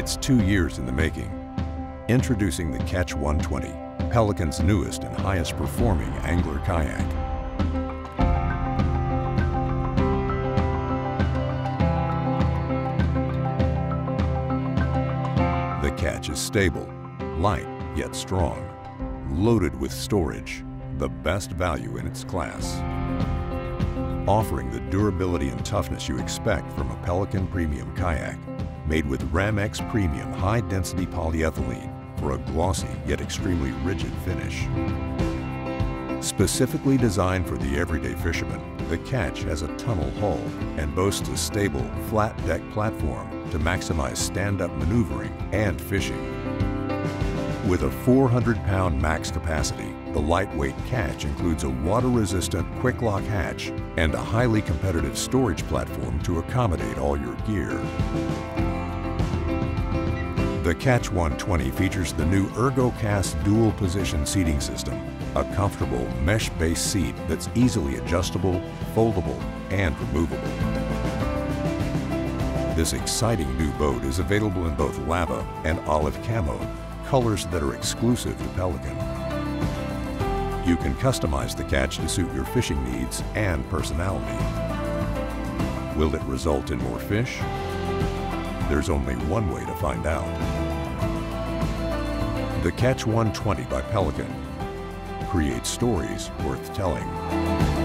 It's two years in the making. Introducing the Catch 120, Pelican's newest and highest performing angler kayak. The Catch is stable, light yet strong, loaded with storage, the best value in its class. Offering the durability and toughness you expect from a Pelican Premium kayak, made with Ram-X Premium high-density polyethylene for a glossy yet extremely rigid finish. Specifically designed for the everyday fisherman, the Catch has a tunnel hull and boasts a stable, flat deck platform to maximize stand-up maneuvering and fishing. With a 400-pound max capacity, the lightweight Catch includes a water-resistant quick-lock hatch and a highly competitive storage platform to accommodate all your gear. The Catch 120 features the new ErgoCast dual position seating system, a comfortable mesh-based seat that's easily adjustable, foldable, and removable. This exciting new boat is available in both lava and olive camo, colors that are exclusive to Pelican. You can customize the catch to suit your fishing needs and personality. Will it result in more fish? There's only one way to find out. The Catch 120 by Pelican creates stories worth telling.